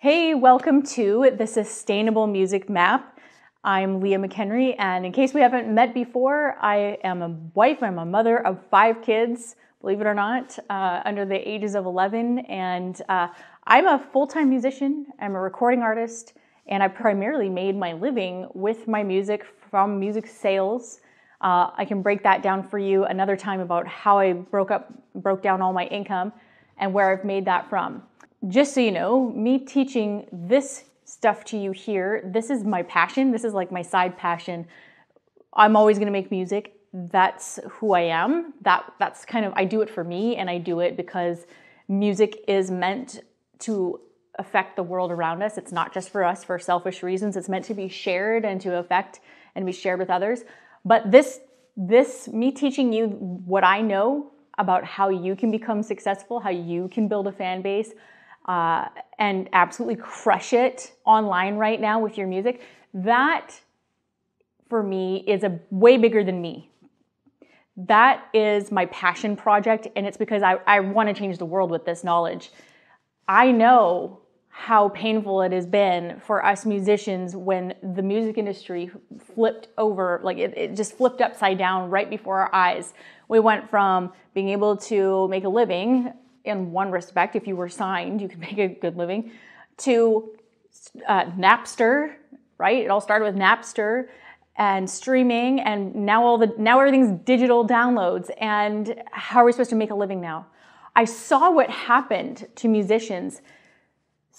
Hey, welcome to the Sustainable Music Map. I'm Leah McHenry, and in case we haven't met before, I am a wife, I'm a mother of five kids, believe it or not, uh, under the ages of 11. And uh, I'm a full time musician, I'm a recording artist, and I primarily made my living with my music from music sales. Uh, I can break that down for you another time about how I broke up, broke down all my income and where I've made that from. Just so you know, me teaching this stuff to you here, this is my passion. This is like my side passion. I'm always going to make music. That's who I am. That that's kind of I do it for me and I do it because music is meant to affect the world around us. It's not just for us for selfish reasons. It's meant to be shared and to affect and be shared with others. But this this me teaching you what I know about how you can become successful, how you can build a fan base, uh, and absolutely crush it online right now with your music, that for me is a way bigger than me. That is my passion project, and it's because I, I want to change the world with this knowledge. I know how painful it has been for us musicians when the music industry flipped over, like it, it, just flipped upside down right before our eyes. We went from being able to make a living in one respect, if you were signed, you could make a good living, to uh, Napster, right? It all started with Napster and streaming, and now all the now everything's digital downloads. And how are we supposed to make a living now? I saw what happened to musicians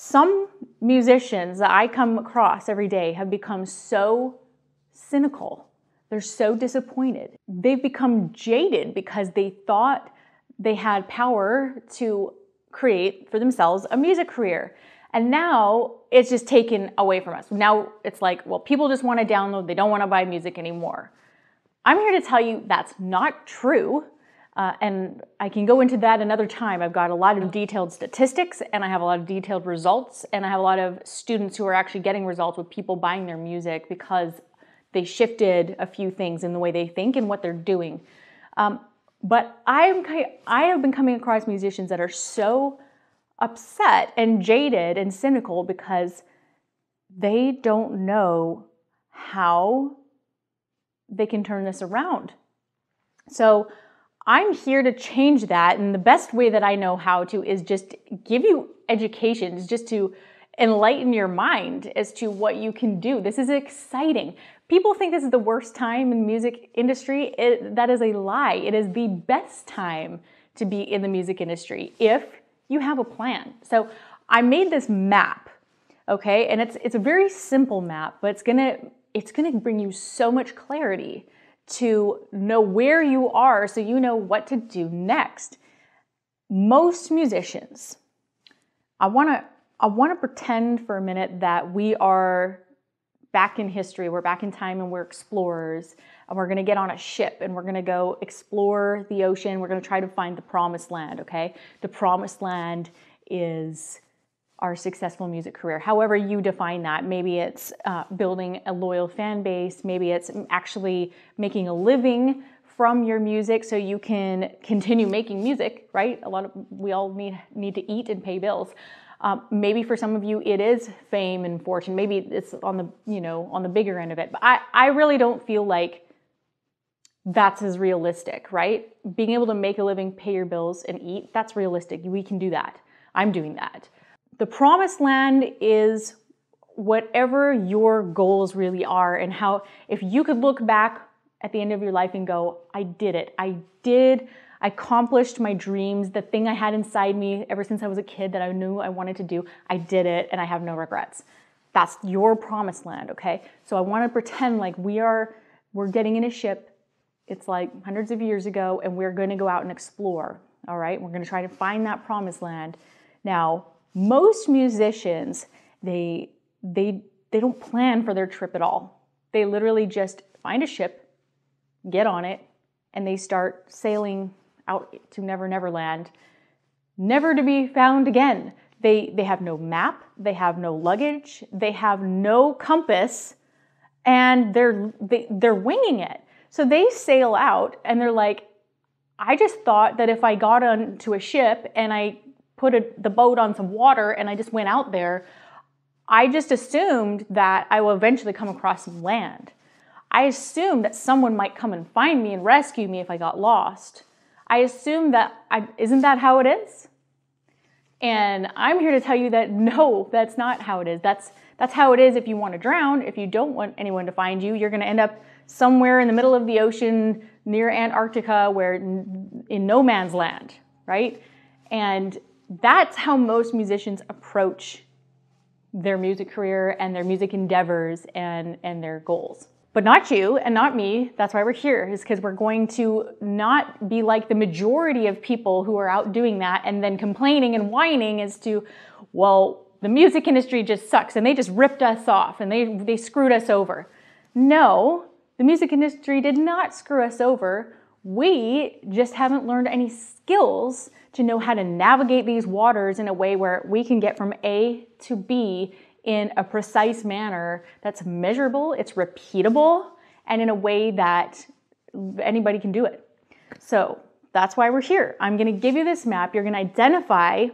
some musicians that I come across every day have become so cynical. They're so disappointed. They've become jaded because they thought they had power to create for themselves a music career. And now it's just taken away from us. Now it's like, well, people just want to download, they don't want to buy music anymore. I'm here to tell you that's not true. Uh, and I can go into that another time. I've got a lot of detailed statistics and I have a lot of detailed results, and I have a lot of students who are actually getting results with people buying their music because they shifted a few things in the way they think and what they're doing. Um, but I'm I have been coming across musicians that are so upset and jaded and cynical because they don't know how they can turn this around. So I'm here to change that. And the best way that I know how to is just give you education, is just to enlighten your mind as to what you can do. This is exciting. People think this is the worst time in music industry. It, that is a lie. It is the best time to be in the music industry if you have a plan. So I made this map, okay, and it's it's a very simple map, but it's gonna it's gonna bring you so much clarity to know where you are so you know what to do next. Most musicians, I want to I want to pretend for a minute that we are back in history, we're back in time and we're explorers and we're going to get on a ship and we're going to go explore the ocean. We're going to try to find the promised land, okay? The promised land is our successful music career. However, you define that. Maybe it's uh, building a loyal fan base, maybe it's actually making a living from your music so you can continue making music, right? A lot of we all need need to eat and pay bills. Um, maybe for some of you it is fame and fortune. Maybe it's on the you know on the bigger end of it. But I I really don't feel like that's as realistic, right? Being able to make a living, pay your bills, and eat, that's realistic. We can do that. I'm doing that. The promised land is whatever your goals really are, and how if you could look back at the end of your life and go, I did it. I did. I accomplished my dreams, the thing I had inside me ever since I was a kid that I knew I wanted to do. I did it, and I have no regrets. That's your promised land, okay? So I want to pretend like we are we're getting in a ship. It's like hundreds of years ago, and we're going to go out and explore. All right, we're going to try to find that promised land. Now, most musicians they they they don't plan for their trip at all they literally just find a ship get on it and they start sailing out to never never land never to be found again they they have no map they have no luggage they have no compass and they're they, they're winging it so they sail out and they're like i just thought that if i got onto a ship and i put a, the boat on some water and I just went out there, I just assumed that I will eventually come across some land. I assumed that someone might come and find me and rescue me if I got lost. I assume that, I, isn't that how it is? And I'm here to tell you that no, that's not how it is. That's, that's how it is if you want to drown. If you don't want anyone to find you, you're going to end up somewhere in the middle of the ocean near Antarctica where in no man's land, right? And that's how most musicians approach their music career and their music endeavors and, and their goals. But not you and not me. That's why we're here, is because we're going to not be like the majority of people who are out doing that and then complaining and whining as to, well, the music industry just sucks and they just ripped us off and they, they screwed us over. No, the music industry did not screw us over. We just haven't learned any skills to know how to navigate these waters in a way where we can get from A to B in a precise manner that's measurable, it's repeatable, and in a way that anybody can do it. So that's why we're here. I'm gonna give you this map. You're gonna identify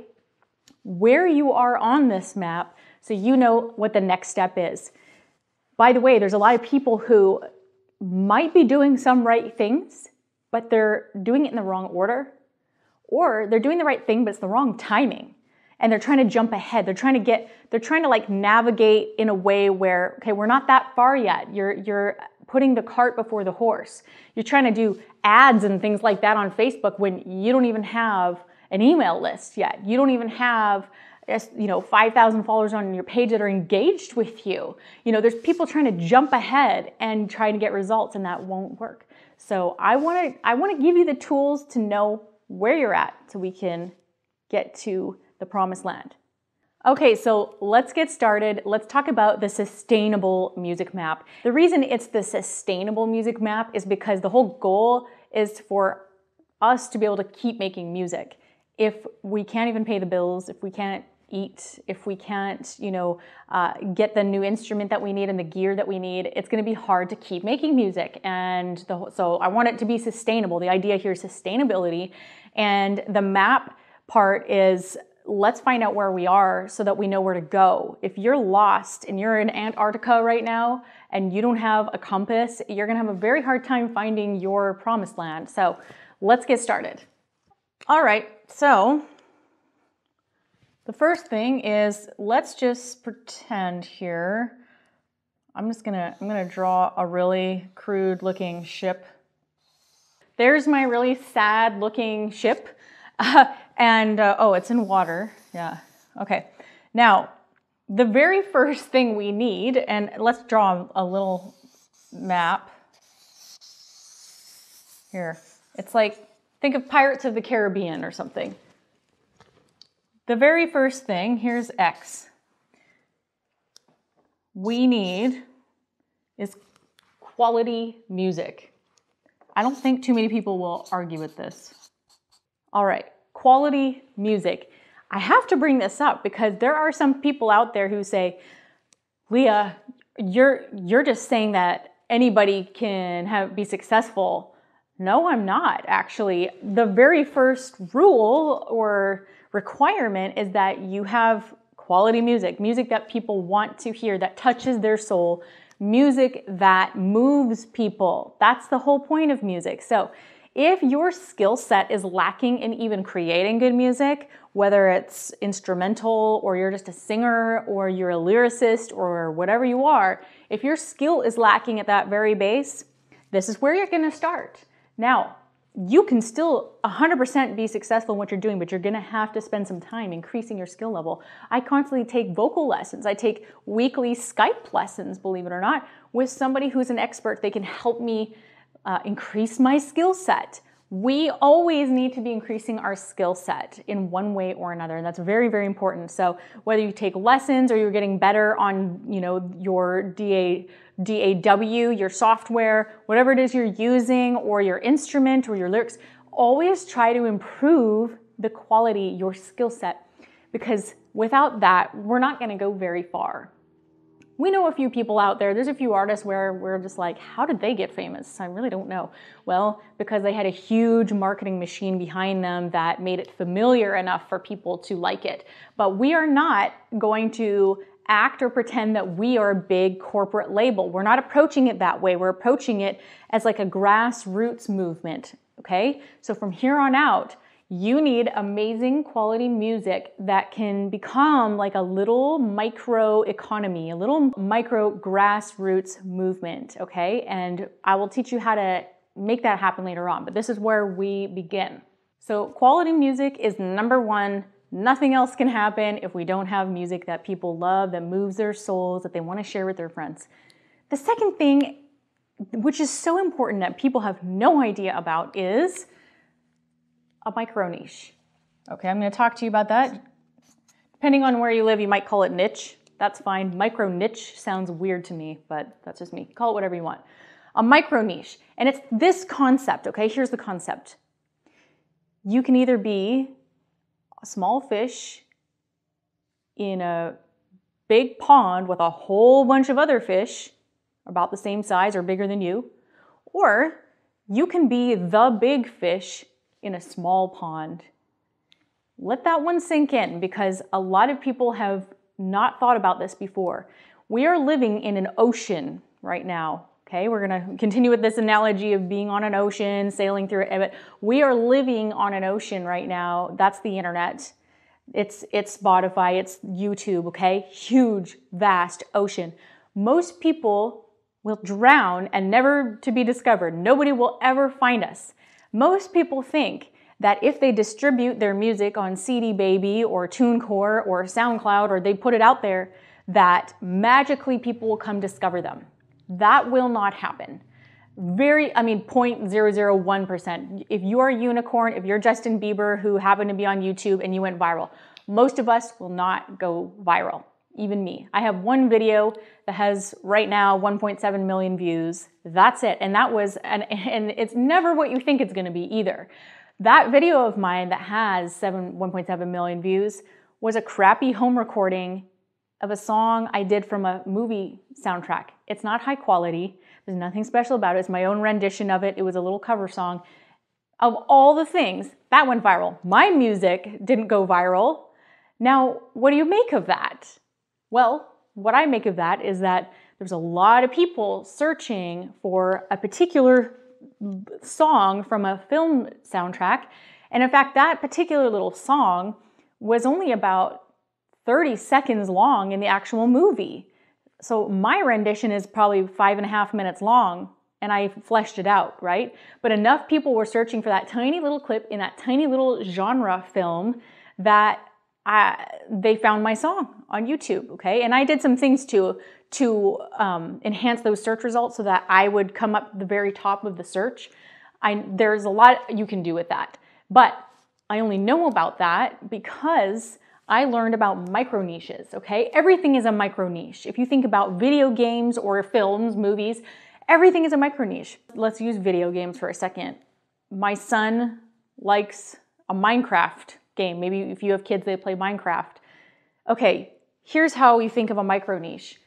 where you are on this map so you know what the next step is. By the way, there's a lot of people who might be doing some right things, but they're doing it in the wrong order or they're doing the right thing, but it's the wrong timing. And they're trying to jump ahead. They're trying to get, they're trying to like navigate in a way where, okay, we're not that far yet. You're, you're putting the cart before the horse. You're trying to do ads and things like that on Facebook when you don't even have an email list yet. You don't even have you know 5000 followers on your page that are engaged with you you know there's people trying to jump ahead and trying to get results and that won't work so i want to i want to give you the tools to know where you're at so we can get to the promised land. Okay, so let's get started. Let's talk about the sustainable music map. The reason it's the sustainable music map is because the whole goal is for us to be able to keep making music. If we can't even pay the bills, if we can't eat, if we can't, you know, uh, get the new instrument that we need and the gear that we need, it's going to be hard to keep making music. And the, so I want it to be sustainable. The idea here is sustainability, and the map part is let's find out where we are so that we know where to go. If you're lost and you're in Antarctica right now and you don't have a compass, you're to have a very hard time finding your promised land. So let's get started. All right, so the first thing is let's just pretend here. I'm just gonna, I'm gonna draw a really crude looking ship. There's my really sad looking ship. Uh, and, uh, oh, it's in water. Yeah, okay. Now, the very first thing we need, and let's draw a little map. Here, it's like, think of Pirates of the Caribbean or something. The very first thing, here's X. We need is quality music. I don't think too many people will argue with this. All right, quality music. I have to bring this up because there are some people out there who say, Leah, you're you're just saying that anybody can have be successful. No, I'm not actually. The very first rule or requirement is that you have quality music, music that people want to hear, that touches their soul, music that moves people. That's the whole point of music. So if your skill set is lacking in even creating good music, whether it's instrumental or you're just a singer or you're a lyricist or whatever you are, if your skill is lacking at that very base, this is where you're gonna start. Now, you can still 100% be successful in what you're doing, but you're gonna have to spend some time increasing your skill level. I constantly take vocal lessons. I take weekly Skype lessons, believe it or not, with somebody who's an expert. They can help me uh, increase my skill set. We always need to be increasing our skill set in one way or another, and that's very, very important. So whether you take lessons or you're getting better on, you know, your DA DAW, your software, whatever it is you're using, or your instrument or your lyrics, always try to improve the quality, your skill set, because without that, we're not gonna go very far. We know a few people out there, there's a few artists where we're just like, how did they get famous? I really don't know. Well, because they had a huge marketing machine behind them that made it familiar enough for people to like it. But we are not going to act or pretend that we are a big corporate label. We're not approaching it that way. We're approaching it as like a grassroots movement. Okay. So from here on out, you need amazing quality music that can become like a little micro economy, a little micro grassroots movement. Okay. And I will teach you how to make that happen later on, but this is where we begin. So, quality music is number one. Nothing else can happen if we don't have music that people love, that moves their souls, that they want to share with their friends. The second thing, which is so important that people have no idea about, is a micro niche. Okay, I'm going to talk to you about that. Depending on where you live, you might call it niche. That's fine. Micro niche sounds weird to me, but that's just me. Call it whatever you want. A micro niche. And it's this concept, okay? Here's the concept you can either be a small fish in a big pond with a whole bunch of other fish about the same size or bigger than you, or you can be the big fish in a small pond. Let that one sink in because a lot of people have not thought about this before. We are living in an ocean right now. Okay, we're gonna continue with this analogy of being on an ocean, sailing through it. But we are living on an ocean right now. That's the internet. It's it's Spotify, it's YouTube, okay? Huge, vast ocean. Most people will drown and never to be discovered. Nobody will ever find us. Most people think that if they distribute their music on CD Baby or TuneCore or SoundCloud or they put it out there, that magically people will come discover them. That will not happen. Very, I mean, 0.001%. If you're a unicorn, if you're Justin Bieber who happened to be on YouTube and you went viral, most of us will not go viral, even me. I have one video that has right now 1.7 million views. That's it. And that was, and, and it's never what you think it's gonna be either. That video of mine that has 7, 1.7 million views was a crappy home recording of a song I did from a movie soundtrack. It's not high quality. There's nothing special about it. It's my own rendition of it. It was a little cover song. Of all the things, that went viral. My music didn't go viral. Now, what do you make of that? Well, what I make of that is that there's a lot of people searching for a particular song from a film soundtrack. And in fact, that particular little song was only about 30 seconds long in the actual movie. So my rendition is probably five and a half minutes long and I fleshed it out, right? But enough people were searching for that tiny little clip in that tiny little genre film that I, they found my song on YouTube, okay? And I did some things to to um, enhance those search results so that I would come up the very top of the search. I, there's a lot you can do with that, but I only know about that because I learned about micro niches, okay? Everything is a micro niche. If you think about video games or films, movies, everything is a micro niche. Let's use video games for a second. My son likes a Minecraft game. Maybe if you have kids, they play Minecraft. Okay, here's how you think of a micro niche.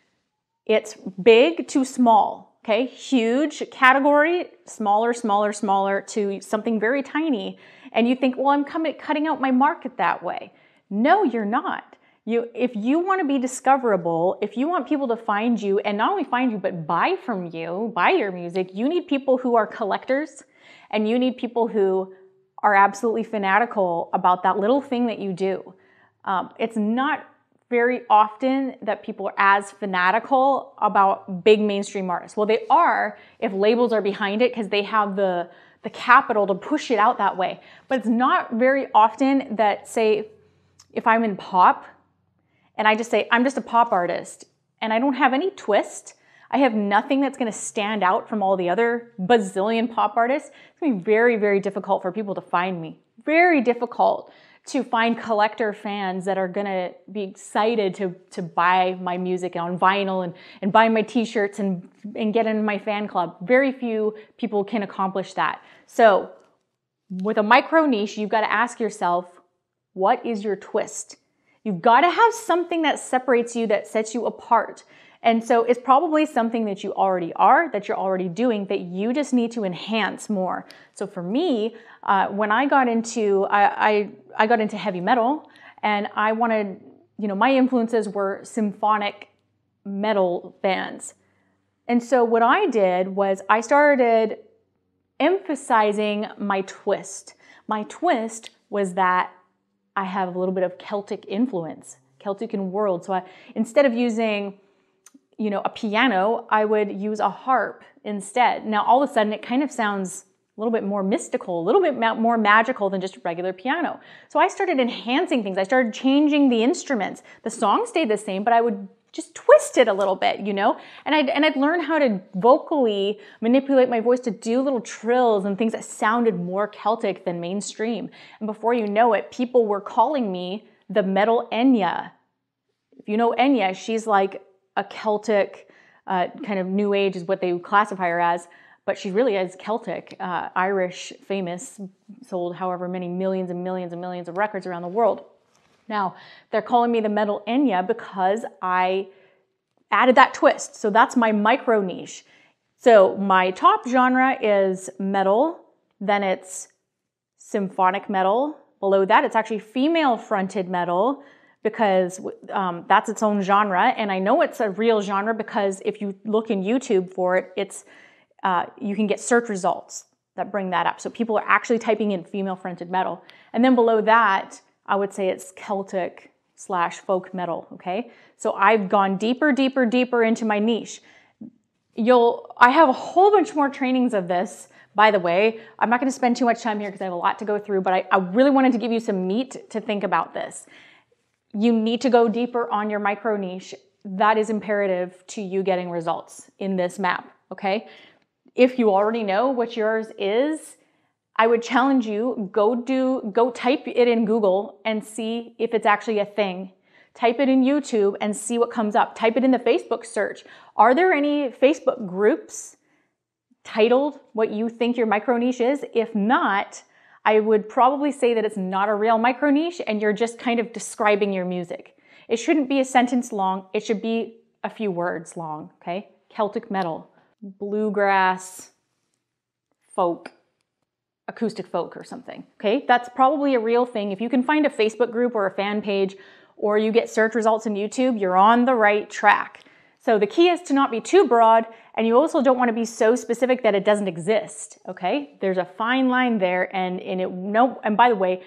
It's big to small, okay? Huge category, smaller, smaller, smaller to something very tiny. And you think, well, I'm coming, cutting out my market that way. No, you're not. You, if you want to be discoverable, if you want people to find you and not only find you, but buy from you, buy your music, you need people who are collectors and you need people who are absolutely fanatical about that little thing that you do. Um, it's not very often that people are as fanatical about big mainstream artists. Well, they are if labels are behind it because they have the the capital to push it out that way. But it's not very often that say if I'm in pop and I just say, I'm just a pop artist and I don't have any twist, I have nothing that's gonna stand out from all the other bazillion pop artists, it's gonna be very, very difficult for people to find me. Very difficult to find collector fans that are gonna be excited to, to buy my music on vinyl and, and buy my t-shirts and, and get into my fan club. Very few people can accomplish that. So with a micro niche, you've got to ask yourself, what is your twist? You've got to have something that separates you, that sets you apart. And so it's probably something that you already are, that you're already doing, that you just need to enhance more. So for me, uh, when I got into I, I, I got into heavy metal, and I wanted you know, my influences were symphonic metal bands. And so what I did was I started emphasizing my twist. My twist was that I have a little bit of Celtic influence, Celtic and world. So I, instead of using, you know, a piano, I would use a harp instead. Now all of a sudden it kind of sounds a little bit more mystical, a little bit more magical than just regular piano. So I started enhancing things. I started changing the instruments. The song stayed the same, but I would just twist it a little bit, you know? And I'd, and I'd learn how to vocally manipulate my voice to do little trills and things that sounded more Celtic than mainstream. And before you know it, people were calling me the metal Enya. If you know Enya, she's like a Celtic uh, kind of new age is what they classify her as, but she really is Celtic, uh, Irish, famous, sold however many millions and millions and millions of records around the world. Now, they're calling me the metal Enya because I added that twist. So that's my micro niche. So my top genre is metal, then it's symphonic metal. Below that, it's actually female fronted metal because um, that's its own genre. And I know it's a real genre because if you look in YouTube for it, it's uh, you can get search results that bring that up. So people are actually typing in female fronted metal. And then below that, I would say it's Celtic slash folk metal, okay? So I've gone deeper, deeper, deeper into my niche. You'll, I have a whole bunch more trainings of this, by the way. I'm not gonna spend too much time here because I have a lot to go through, but I, I really wanted to give you some meat to think about this. You need to go deeper on your micro niche. That is imperative to you getting results in this map, okay? If you already know what yours is, I would challenge you go do go type it in Google and see if it's actually a thing. Type it in YouTube and see what comes up. Type it in the Facebook search. Are there any Facebook groups titled what you think your micro niche is? If not, I would probably say that it's not a real micro niche and you're just kind of describing your music. It shouldn't be a sentence long. It should be a few words long, okay? Celtic metal, bluegrass, folk, acoustic folk or something. Okay, that's probably a real thing. If you can find a Facebook group or a fan page or you get search results in YouTube, you're on the right track. So the key is to not be too broad and you also don't want to be so specific that it doesn't exist. Okay, there's a fine line there and, and it no and by the way,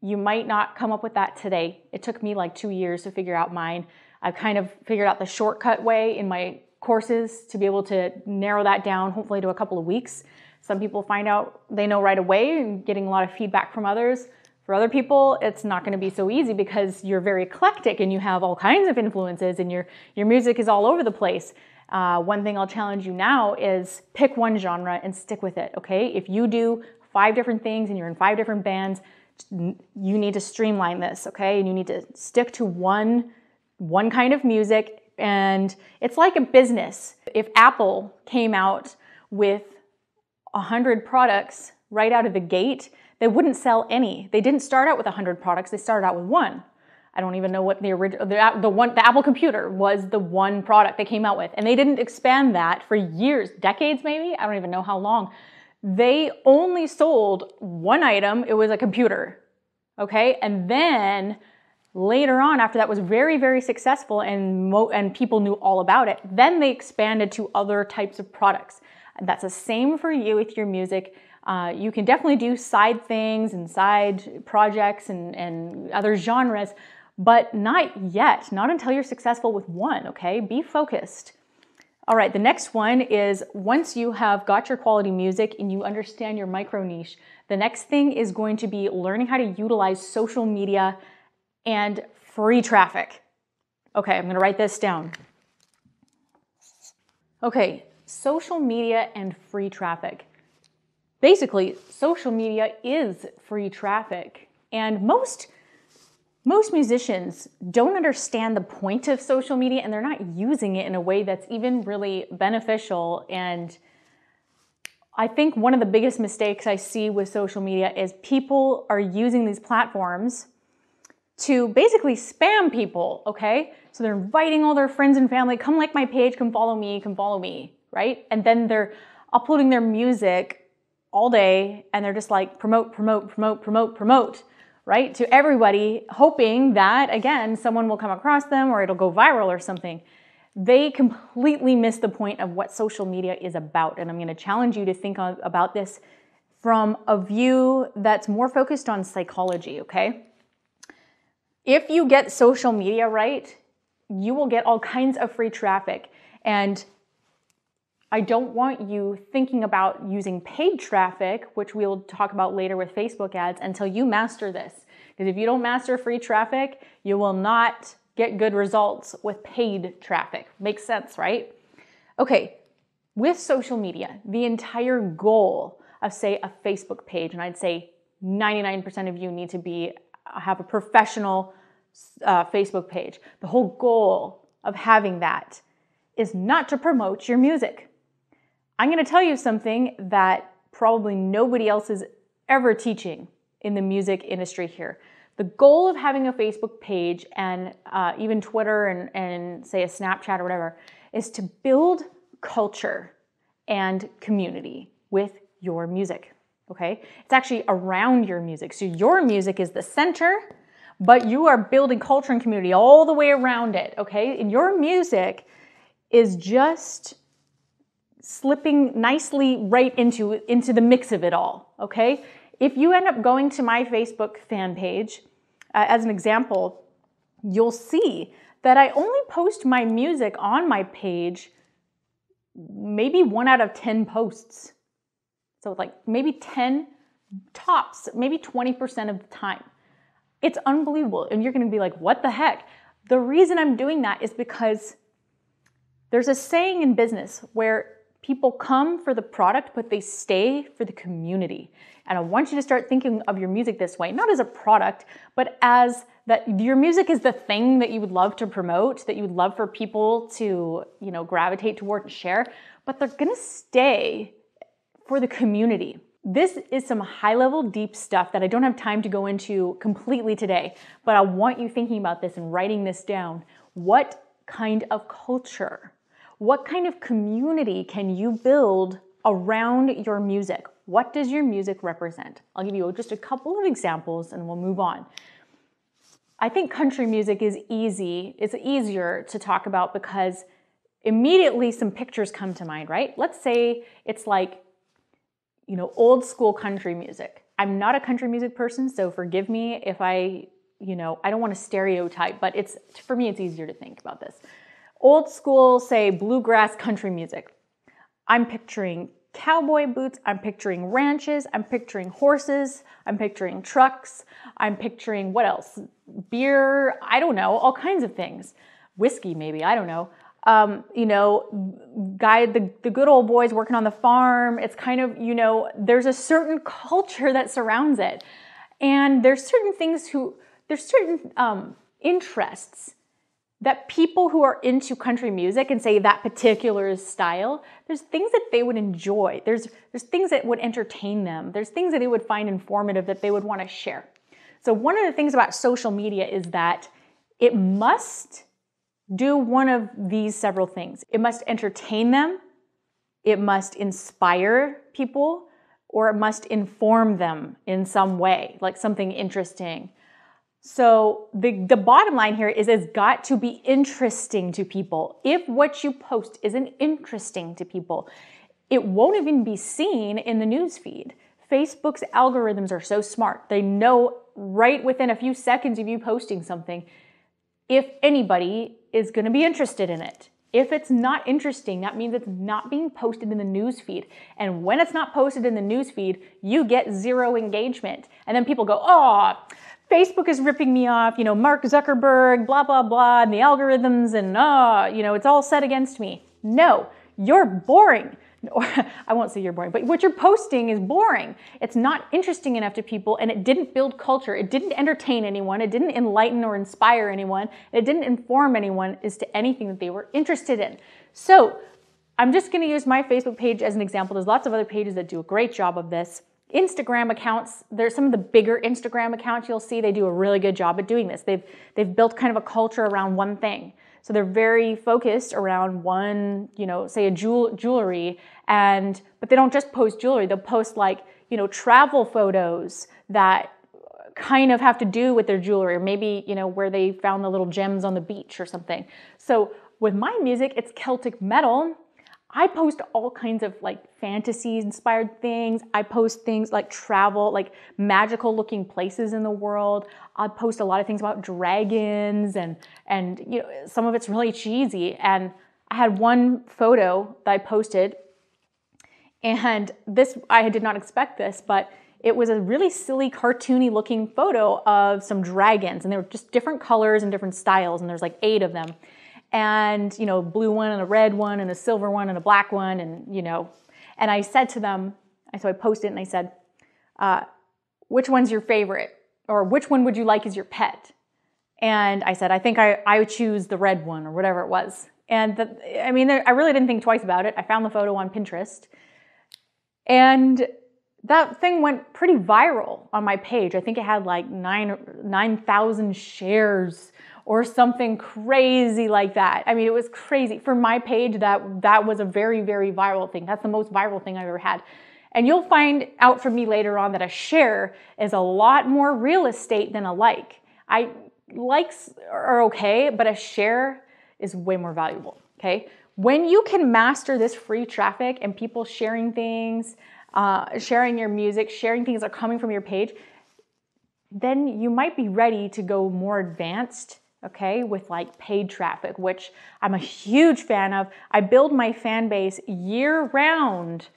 you might not come up with that today. It took me like two years to figure out mine. I've kind of figured out the shortcut way in my courses to be able to narrow that down, hopefully to a couple of weeks. Some people find out they know right away and getting a lot of feedback from others. For other people, it's not going to be so easy because you're very eclectic and you have all kinds of influences and your, your music is all over the place. Uh, one thing I'll challenge you now is pick one genre and stick with it, okay? If you do five different things and you're in five different bands, you need to streamline this, okay? And you need to stick to one, one kind of music and it's like a business. If Apple came out with 100 products right out of the gate, they wouldn't sell any. They didn't start out with 100 products, they started out with one. I don't even know what the original, the, the one, the Apple computer was the one product they came out with. And they didn't expand that for years, decades maybe, I don't even know how long. They only sold one item, it was a computer, okay? And then later on, after that was very, very successful and, mo- and people knew all about it, then they expanded to other types of products. And That's the same for you with your music. Uh, you can definitely do side things and side projects and, and other genres, but not yet, not until you're successful with one, okay? Be focused. All right, the next one is once you have got your quality music and you understand your micro niche, the next thing is going to be learning how to utilize social media and free traffic. Okay, I'm gonna write this down. Okay, social media and free traffic. Basically, social media is free traffic. And most most musicians don't understand the point of social media and they're not using it in a way that's even really beneficial and I think one of the biggest mistakes I see with social media is people are using these platforms to basically spam people, okay? So they're inviting all their friends and family, come like my page, come follow me, come follow me right? And then they're uploading their music all day and they're just like promote, promote, promote, promote, promote. Right? To everybody, hoping that, again, someone will come across them or it'll go viral or something. They completely miss the point of what social media is about. And I'm going to challenge you to think about this from a view that's more focused on psychology, okay? If you get social media right, you will get all kinds of free traffic. And I don't want you thinking about using paid traffic, which we'll talk about later with Facebook ads, until you master this. Because if you don't master free traffic, you will not get good results with paid traffic. Makes sense, right? Okay, with social media, the entire goal of, say, a Facebook page, and I'd say 99% of you need to be have a professional uh, Facebook page. The whole goal of having that is not to promote your music. I'm going to tell you something that probably nobody else is ever teaching in the music industry here. The goal of having a Facebook page and uh, even Twitter and, and say a Snapchat or whatever is to build culture and community with your music. Okay? It's actually around your music. So your music is the center, but you are building culture and community all the way around it. Okay? And your music is just slipping nicely right into, into the mix of it all, okay? If you end up going to my Facebook fan page, uh, as an example, you'll see that I only post my music on my page maybe one out of 10 posts. So like maybe 10 tops, maybe 20% of the time. It's unbelievable. And you're gonna be like, what the heck? The reason I'm doing that is because there's a saying in business where People come for the product, but they stay for the community. And I want you to start thinking of your music this way, not as a product, but as that your music is the thing that you would love to promote, that you would love for people to, you know, gravitate toward and share, but they're going to stay for the community. This is some high level, deep stuff that I don't have time to go into completely today, but I want you thinking about this and writing this down. What kind of culture what kind of community can you build around your music? What does your music represent? I'll give you just a couple of examples and we'll move on. I think country music is easy, it's easier to talk about because immediately some pictures come to mind, right? Let's say it's like, you know, old school country music. I'm not a country music person, so forgive me if I, you know, I don't want to stereotype, but it's for me it's easier to think about this old school, say, bluegrass country music. I'm picturing cowboy boots, I'm picturing ranches, I'm picturing horses, I'm picturing trucks, I'm picturing what else? Beer, I don't know, all kinds of things. Whiskey, maybe, I don't know. Um, you know, guy, the, the good old boys working on the farm. It's kind of, you know, there's a certain culture that surrounds it. And there's certain things who, there's certain um, interests that people who are into country music and say that particular style, there's things that they would enjoy. There's, there's things that would entertain them. There's things that they would find informative that they would want to share. So one of the things about social media is that it must do one of these several things. It must entertain them, it must inspire people, or it must inform them in some way, like something interesting so the, the bottom line here is it's got to be interesting to people. If what you post isn't interesting to people, it won't even be seen in the news feed. Facebook's algorithms are so smart. They know right within a few seconds of you posting something if anybody is going to be interested in it. If it's not interesting, that means it's not being posted in the news feed. And when it's not posted in the news feed, you get zero engagement. And then people go, oh, Facebook is ripping me off, you know, Mark Zuckerberg, blah, blah, blah, and the algorithms, and, uh, you know, it's all set against me. No, you're boring. Or I won't say you're boring, but what you're posting is boring. It's not interesting enough to people, and it didn't build culture. It didn't entertain anyone. It didn't enlighten or inspire anyone. It didn't inform anyone as to anything that they were interested in. So I'm just going to use my Facebook page as an example. There's lots of other pages that do a great job of this. Instagram accounts, there's some of the bigger Instagram accounts you'll see, they do a really good job at doing this. They've, they've built kind of a culture around one thing. So they're very focused around one, you know, say a jewel, jewelry, and but they don't just post jewelry. They'll post like, you know, travel photos that kind of have to do with their jewelry or maybe you know where they found the little gems on the beach or something so with my music it's celtic metal i post all kinds of like fantasy inspired things. I post things like travel like magical looking places in the world. I post a lot of things about dragons and and you know some of it's really cheesy. And i had one photo that i posted and this i did not expect this but it was a really silly, cartoony looking photo of some dragons, and they were just different colors and different styles, and there's like eight of them. And, you know, blue one and a red one and a silver one and a black one, and, you know, and I said to them, so I posted and I said, uh, which one's your favorite? Or which one would you like as your pet? And I said, I think I, I would choose the red one or whatever it was. And the, I mean, I really didn't think twice about it. I found the photo on Pinterest. And that thing went pretty viral on my page. I think it had like nine 9,000 shares or something crazy like that. I mean, it was crazy. For my page, that, that was a very, very viral thing. That's the most viral thing I've ever had. And you'll find out from me later on that a share is a lot more real estate than a like. I likes are okay, but a share is way more valuable, okay? When you can master this free traffic and people sharing things, uh, sharing your music, sharing things that are coming from your page, then you might be ready to go more advanced okay, with like paid traffic, which I'm a huge fan of. I build my fan base year round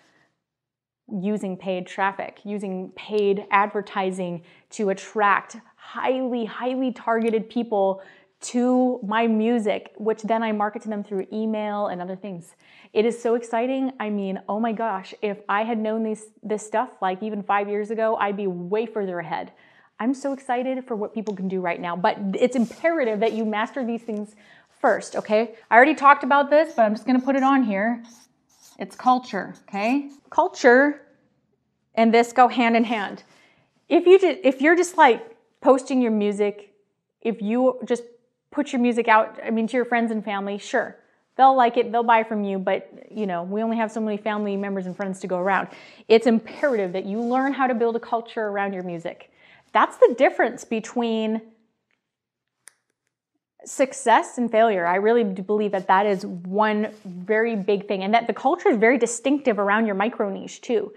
using paid traffic, using paid advertising to attract highly, highly targeted people to my music, which then I market to them through email and other things. It is so exciting. I mean, oh my gosh, if I had known this, this stuff like even five years ago, I'd be way further ahead. I'm so excited for what people can do right now, but it's imperative that you master these things first, okay? I already talked about this, but I'm just gonna put it on here. It's culture, okay? Culture and this go hand in hand. If you just, if you're just like posting your music, if you just put your music out, I mean, to your friends and family, sure. They'll like it, they'll buy from you, but you know, we only have so many family members and friends to go around. It's imperative that you learn how to build a culture around your music. That's the difference between success and failure. I really do believe that that is one very big thing and that the culture is very distinctive around your micro niche too.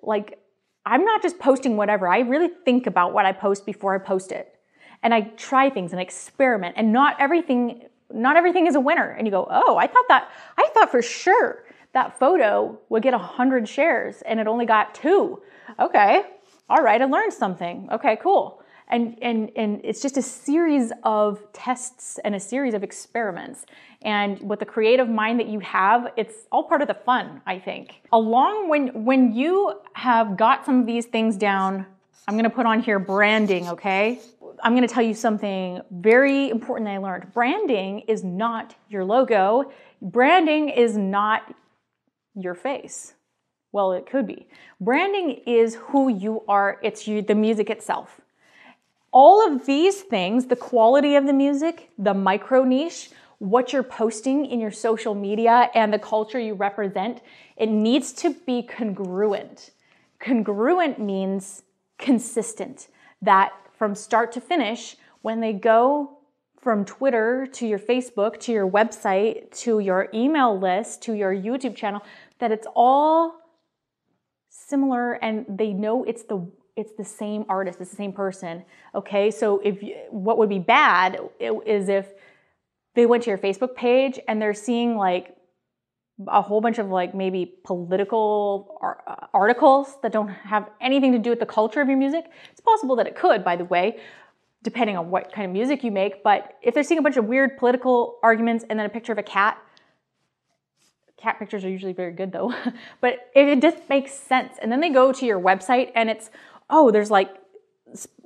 Like I'm not just posting whatever. I really think about what I post before I post it. And I try things and experiment and not everything not everything is a winner. And you go, oh, I thought that, I thought for sure that photo would get 100 shares and it only got two. Okay, all right, I learned something. Okay, cool. And, and, and it's just a series of tests and a series of experiments. And with the creative mind that you have, it's all part of the fun, I think. Along when, when you have got some of these things down, I'm gonna put on here branding, okay? I'm to tell you something very important that I learned. Branding is not your logo. Branding is not your face. Well, it could be. Branding is who you are. It's you, the music itself. All of these things, the quality of the music, the micro niche, what you're posting in your social media and the culture you represent, it needs to be congruent. Congruent means consistent, that from start to finish, when they go from Twitter to your Facebook to your website to your email list to your YouTube channel, that it's all similar and they know it's the it's the same artist, it's the same person. Okay, so if what would be bad is if they went to your Facebook page and they're seeing like a whole bunch of like maybe political articles that don't have anything to do with the culture of your music. It's possible that it could, by the way, depending on what kind of music you make. But if they're seeing a bunch of weird political arguments and then a picture of a cat, cat pictures are usually very good though, but it just makes sense. And then they go to your website and it's, oh, there's like,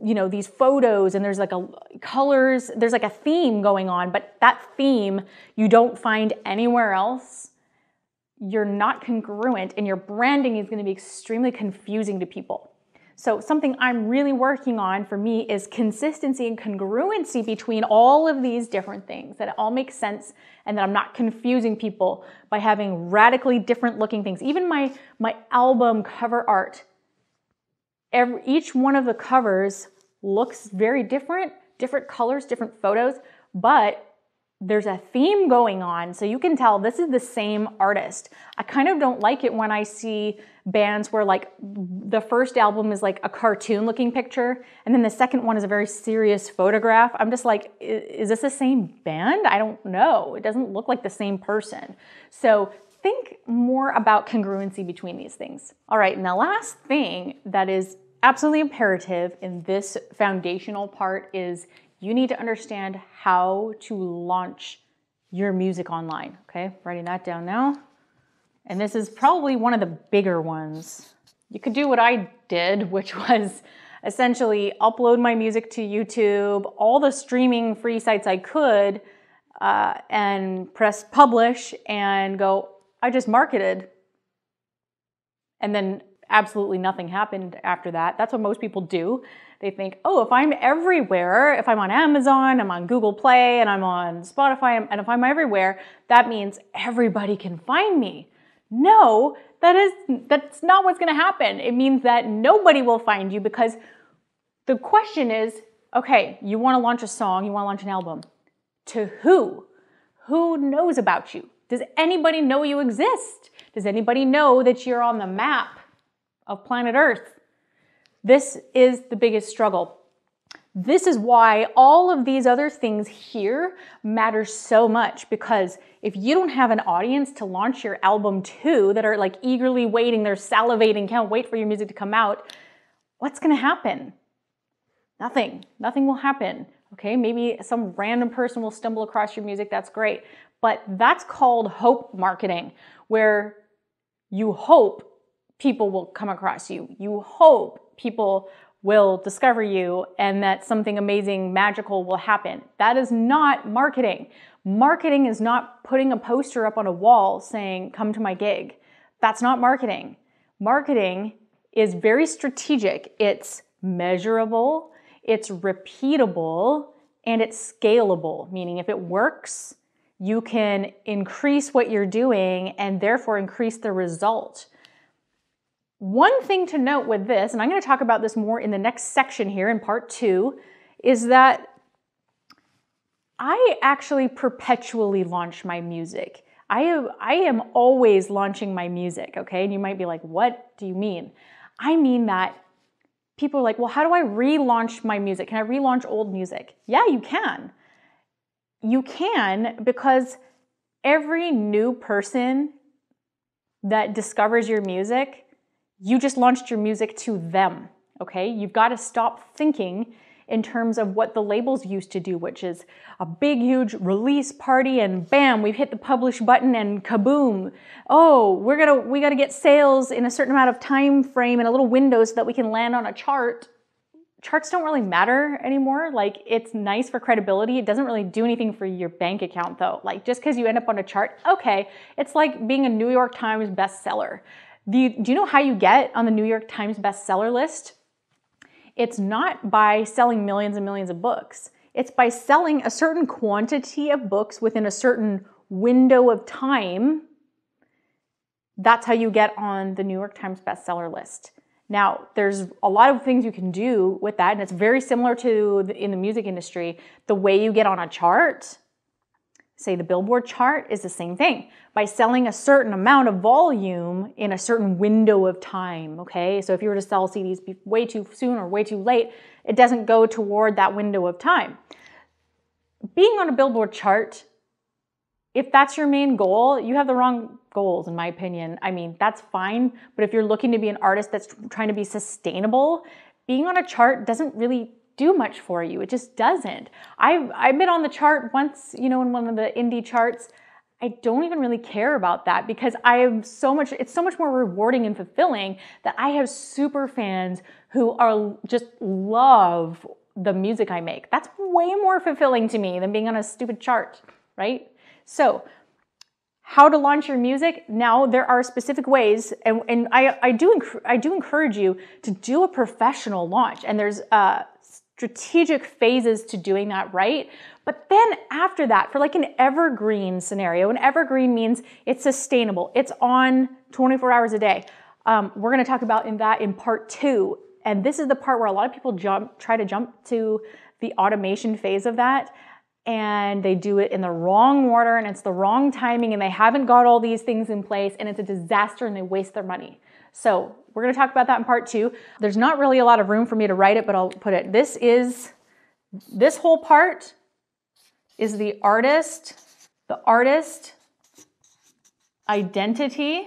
you know, these photos and there's like a colors, there's like a theme going on, but that theme you don't find anywhere else you're not congruent and your branding is going to be extremely confusing to people. So, something I'm really working on for me is consistency and congruency between all of these different things, that it all makes sense and that I'm not confusing people by having radically different looking things. Even my, my album cover art, every, each one of the covers looks very different, different colors, different photos, but there's a theme going on. So you can tell this is the same artist. I kind of don't like it when I see bands where like the first album is like a cartoon looking picture and then the second one is a very serious photograph. I'm just like, is this the same band? I don't know. It doesn't look like the same person. So think more about congruency between these things. All right, and the last thing that is absolutely imperative in this foundational part is you need to understand how to launch your music online. Okay, writing that down now. And this is probably one of the bigger ones. You could do what I did, which was essentially upload my music to YouTube, all the streaming free sites I could, uh, and press publish and go, I just marketed. And then absolutely nothing happened after that. That's what most people do. They think, oh, if I'm everywhere, if I'm on Amazon, I'm on Google Play, and I'm on Spotify, and if I'm everywhere, that means everybody can find me. No, that is that's not what's going to happen. It means that nobody will find you because the question is, okay, you want to launch a song, you want to launch an album. To who? Who knows about you? Does anybody know you exist? Does anybody know that you're on the map of planet Earth? This is the biggest struggle. This is why all of these other things here matter so much because if you don't have an audience to launch your album to that are like eagerly waiting, they're salivating, can't wait for your music to come out, what's gonna happen? Nothing. Nothing will happen. Okay, maybe some random person will stumble across your music, that's great. But that's called hope marketing, where you hope people will come across you. You hope people will discover you and that something amazing, magical will happen. That is not marketing. Marketing is not putting a poster up on a wall saying, come to my gig. That's not marketing. Marketing is very strategic, it's measurable, it's repeatable, and it's scalable, meaning if it works, you can increase what you're doing and therefore increase the result. One thing to note with this, and I'm going to talk about this more in the next section here in part two, is that I actually perpetually launch my music. I am, I am always launching my music, okay? And you might be like, what do you mean? I mean that people are like, well, how do I relaunch my music? Can I relaunch old music? Yeah, you can. You can because every new person that discovers your music you just launched your music to them, okay? You've got to stop thinking in terms of what the labels used to do, which is a big, huge release party and bam, we've hit the publish button and kaboom. Oh, we're gonna, we gotta get sales in a certain amount of time frame in a little window so that we can land on a chart. Charts don't really matter anymore. Like it's nice for credibility. It doesn't really do anything for your bank account though. Like just because you end up on a chart, okay, it's like being a New York Times bestseller. Do you, do you know how you get on the New York Times bestseller list? It's not by selling millions and millions of books. It's by selling a certain quantity of books within a certain window of time. That's how you get on the New York Times bestseller list. Now, there's a lot of things you can do with that, and it's very similar to the, in the music industry. The way you get on a chart say the billboard chart is the same thing. By selling a certain amount of volume in a certain window of time okay? So if you were to sell cds way too soon or way too late it doesn't go toward that window of time. Being on a billboard chart if that's your main goal you have the wrong goals in my opinion. I mean that's fine but if you're looking to be an artist that's trying to be sustainable being on a chart doesn't really do much for you. It just doesn't. I've, I've been on the chart once, you know, in one of the indie charts. I don't even really care about that because I have so much, it's so much more rewarding and fulfilling that I have super fans who are just love the music I make. That's way more fulfilling to me than being on a stupid chart, right? So, how to launch your music now there are specific ways and, and I, I do I do encourage you to do a professional launch and there's uh, strategic phases to doing that right. But then after that, for like an evergreen scenario, an evergreen means it's sustainable, it's on 24 hours a day. Um, we're going to talk about in that in part two. And this is the part where a lot of people jump, try to jump to the automation phase of that. And they do it in the wrong order and it's the wrong timing and they haven't got all these things in place and it's a disaster and they waste their money. So we're gonna talk about that in part two. There's not really a lot of room for me to write it, but I'll put it. This is, this whole part is the artist, the artist identity.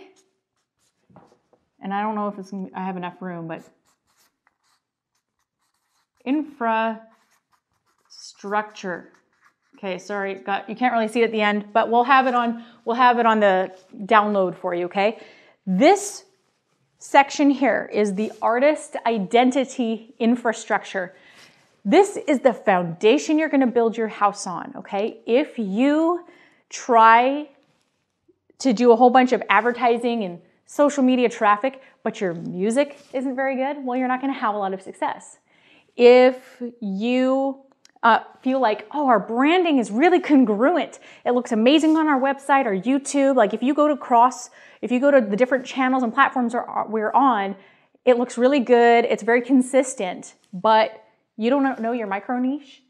And I don't know if it's, I have enough room, but infrastructure. Okay, sorry, got you can't really see it at the end, but we'll have it on we'll have it on the download for you, okay? This section here is the artist identity infrastructure. This is the foundation you're going to build your house on, okay? If you try to do a whole bunch of advertising and social media traffic, but your music isn't very good, well, you're not going to have a lot of success. If you uh, feel like, oh, our branding is really congruent. It looks amazing on our website or YouTube. Like if you go to cross, if you go to the different channels and platforms we're on, it looks really good. It's very consistent, but you don't know your micro niche.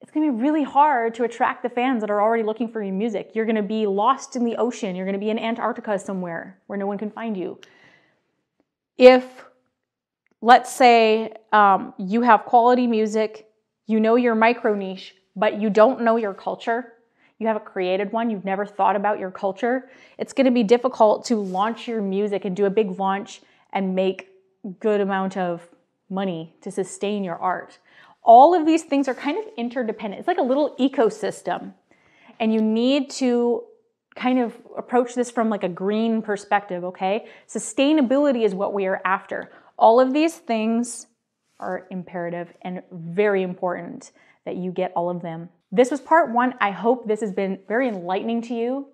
It's gonna be really hard to attract the fans that are already looking for your music. You're gonna be lost in the ocean. You're gonna be in Antarctica somewhere where no one can find you. If, let's say, um, you have quality music you know your micro niche, but you don't know your culture, you haven't created one, you've never thought about your culture, it's going to be difficult to launch your music and do a big launch and make good amount of money to sustain your art. All of these things are kind of interdependent. It's like a little ecosystem. And you need to kind of approach this from like a green perspective, okay? Sustainability is what we are after. All of these things are imperative and very important that you get all of them. This was part one. I hope this has been very enlightening to you.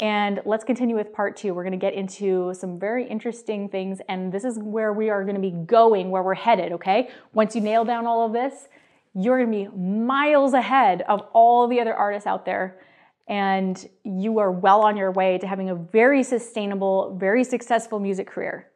And let's continue with part two. We're going to get into some very interesting things, and this is where we are going to be going, where we're headed, okay? Once you nail down all of this, you're going to be miles ahead of all the other artists out there, and you are well on your way to having a very sustainable, very successful music career.